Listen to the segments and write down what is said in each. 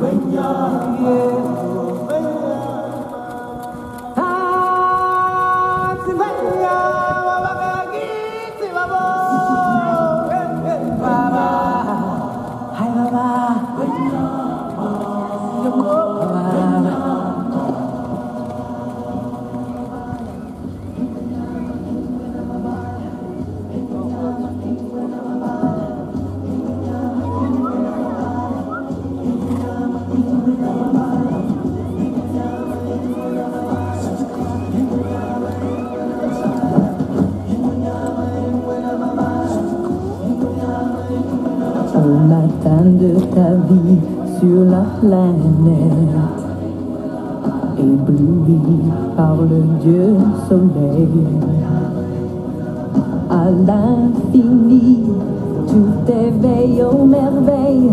Au de ta vie sur la planète, ébloui par le Dieu soleil, à l'infini, tout éveille aux merveilles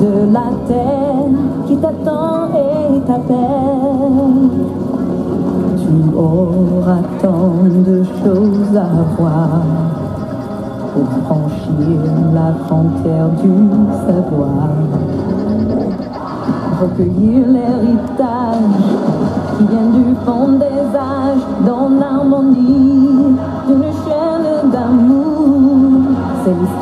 de la terre qui t'attend et t'appelle. Tu auras tant de choses à voir pour franchir frontière du savoir. Recueillir l'héritage qui vient du fond des âges dans l'harmonie d'une chaîne d'amour. C'est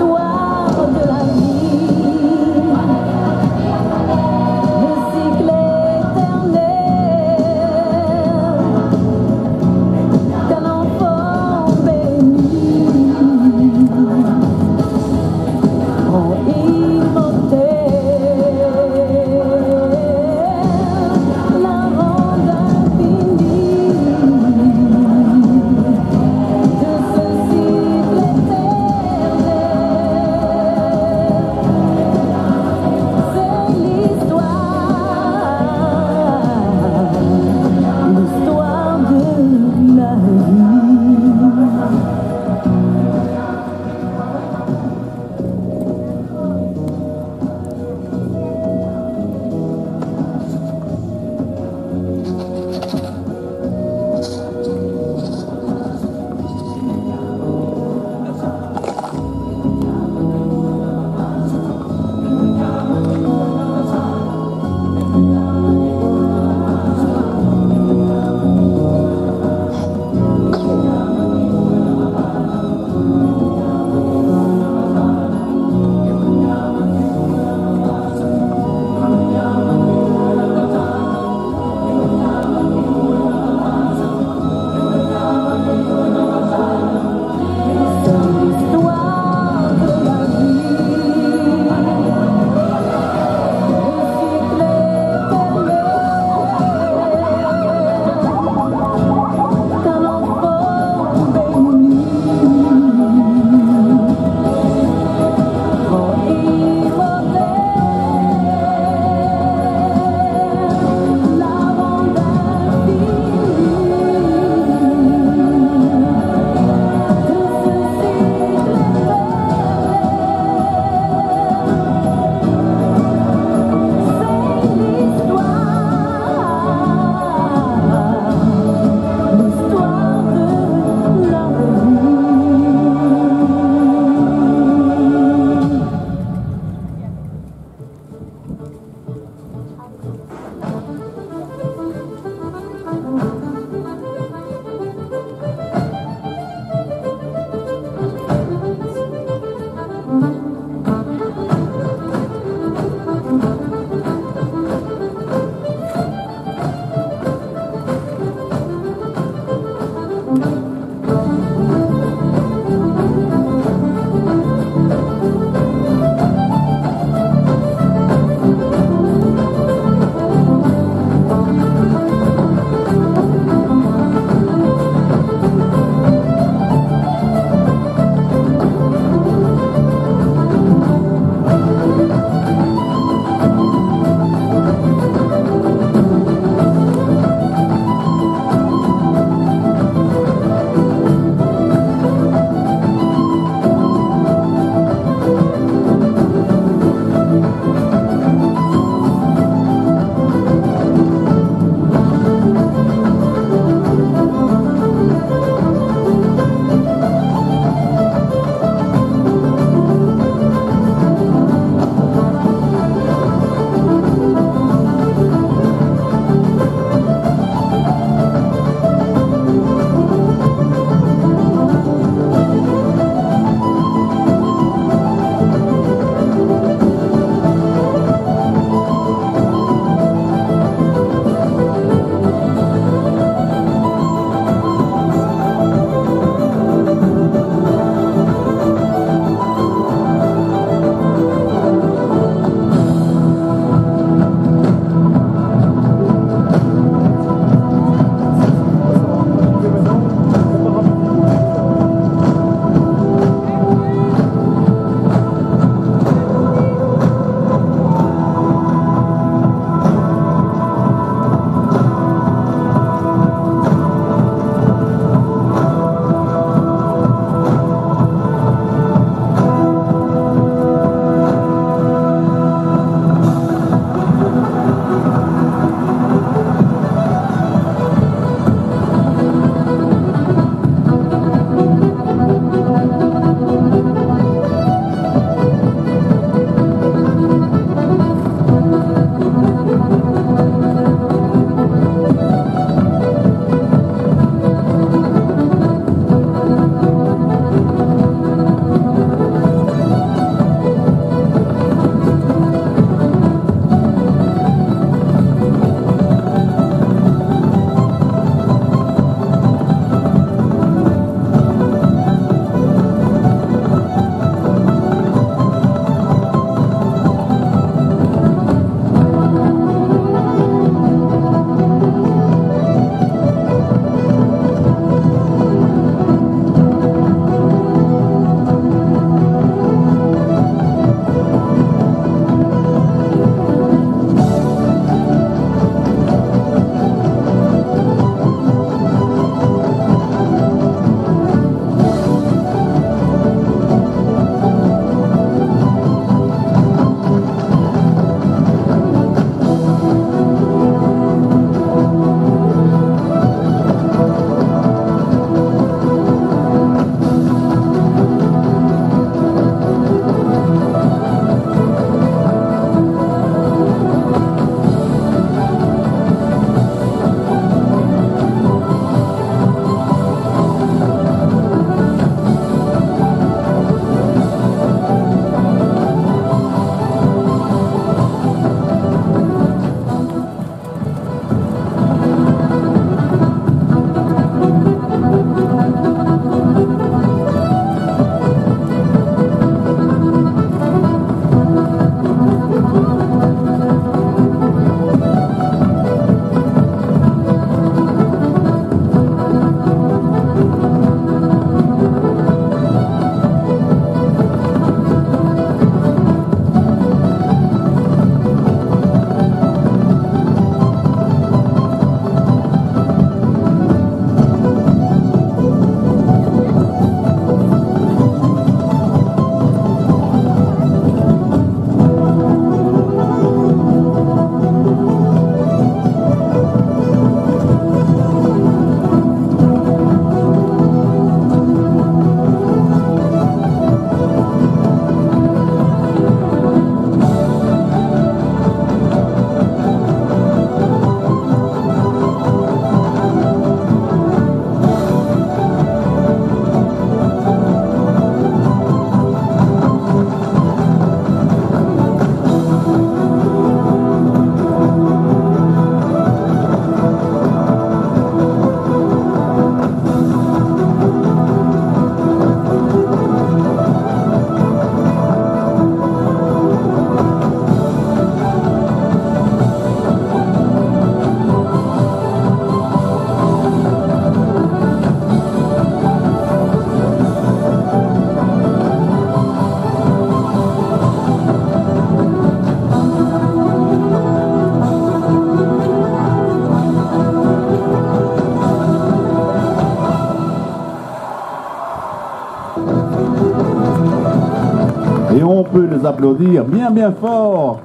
applaudir bien bien fort.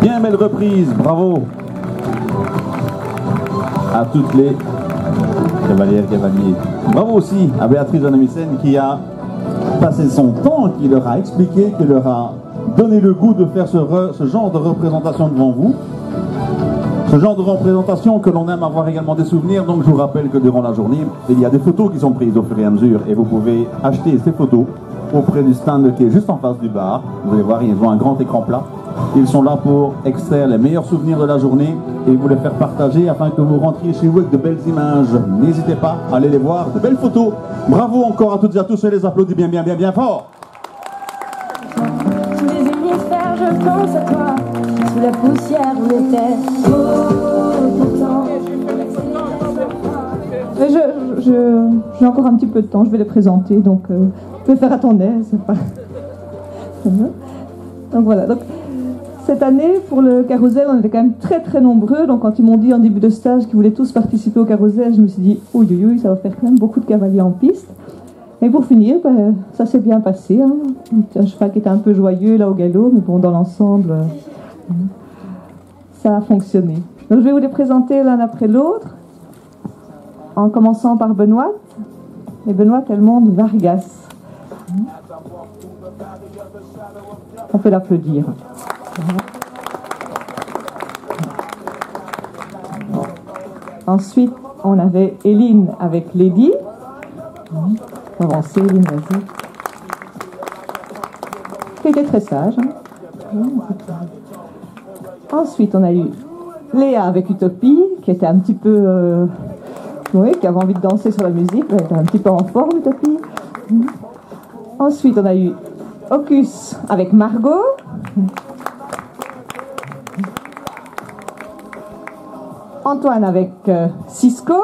Bien belle reprise, bravo à toutes les cavalières cavaliers. Bravo aussi à Béatrice Anamisen qui a passé son temps, qui leur a expliqué, qui leur a donné le goût de faire ce, re- ce genre de représentation devant vous. Ce genre de représentation que l'on aime avoir également des souvenirs. Donc je vous rappelle que durant la journée, il y a des photos qui sont prises au fur et à mesure et vous pouvez acheter ces photos auprès du stand qui est juste en face du bar. Vous allez voir, ils ont un grand écran plat. Ils sont là pour extraire les meilleurs souvenirs de la journée et vous les faire partager afin que vous rentriez chez vous avec de belles images. N'hésitez pas à aller les voir, de belles photos. Bravo encore à toutes et à tous et les applaudis bien bien bien bien fort. Pense à toi. La poussière, on était. Mais je, je- j'ai encore un petit peu de temps, je vais les présenter, donc euh, je vais faire à ton aise. pas- donc voilà. Donc, cette année, pour le carrousel, on était quand même très très nombreux. Donc quand ils m'ont dit en début de stage qu'ils voulaient tous participer au carrousel, je me suis dit, ouïe, ouïe, ouïe, ça va faire quand même beaucoup de cavaliers en piste. Et pour finir, ben, ça s'est bien passé. hein. Un cheval qui était un peu joyeux là au galop, mais bon, dans l'ensemble, euh, ça a fonctionné. Donc je vais vous les présenter l'un après l'autre en commençant par Benoît. Et Benoît, elle monte Vargas. On peut l'applaudir. Ensuite, on avait Eline avec Lady. Avancez, Eline, vas-y. Qui était très sage. hein. Ensuite, on a eu Léa avec Utopie, qui était un petit peu. euh, oui, qui avait envie de danser sur la musique, elle était un petit peu en forme, Utopie. Mhm. Ensuite, on a eu Ocus avec Margot. Antoine avec euh, Cisco.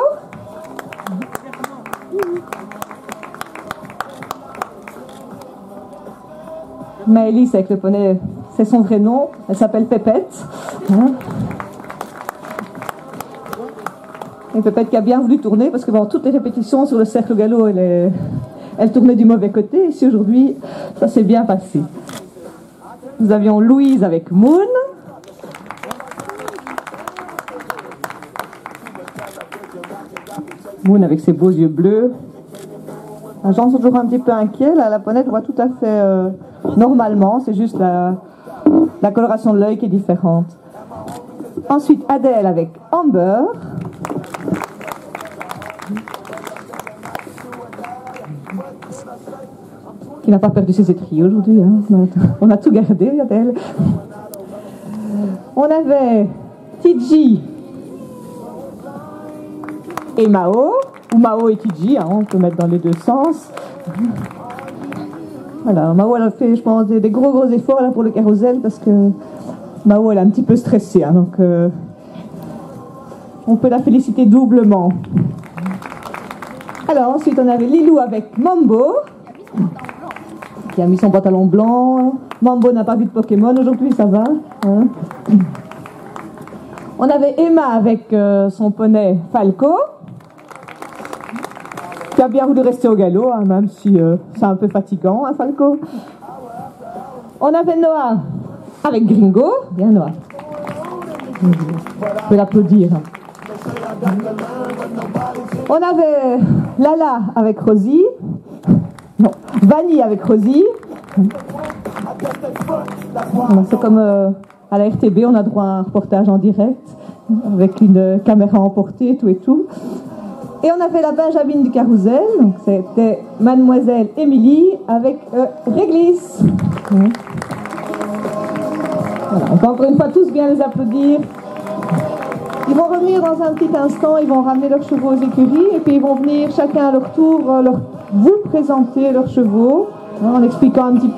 Maëlys avec le poney, c'est son vrai nom. Elle s'appelle Pépette. Hein. Et Pépette qui a bien voulu tourner parce que dans toutes les répétitions sur le cercle galop, elle, est- elle tournait du mauvais côté. Ici aujourd'hui, ça s'est bien passé. Nous avions Louise avec Moon. Moon avec ses beaux yeux bleus. Les gens sont toujours un petit peu inquiets. Là, la ponette voit tout à fait euh, normalement. C'est juste la, la coloration de l'œil qui est différente. Ensuite, Adèle avec Amber. Qui n'a pas perdu ses étriers aujourd'hui. hein. On, a, tout gardé, Adèle. On avait Tiji et Mao, ou Mao et Tiji, hein, on peut mettre dans les deux sens. Voilà, Mao elle a fait, je pense, des, des gros gros efforts là pour le carrousel parce que Mao elle est un petit peu stressée, hein, donc euh, on peut la féliciter doublement. Alors ensuite on avait Lilou avec Mambo, qui a mis son pantalon blanc. Mambo n'a pas vu de Pokémon aujourd'hui, ça va. hein. On avait Emma avec euh, son poney Falco, qui a bien voulu rester au galop, hein, même si euh, c'est un peu fatigant, Falco. On avait Noah avec Gringo. Bien, Noah. On peut l'applaudir. On avait Lala avec Rosie. Non, Vanille avec Rosie. C'est comme euh, à la RTB, on a droit à un reportage en direct avec une caméra emportée, tout et tout. Et on avait la Benjamine du Carousel, donc c'était Mademoiselle Émilie avec euh, Réglisse. Encore une fois tous bien les applaudir. Ils vont revenir dans un petit instant, ils vont ramener leurs chevaux aux écuries et puis ils vont venir chacun à leur tour euh, leur- vous présenter leurs chevaux hein, en expliquant un petit peu.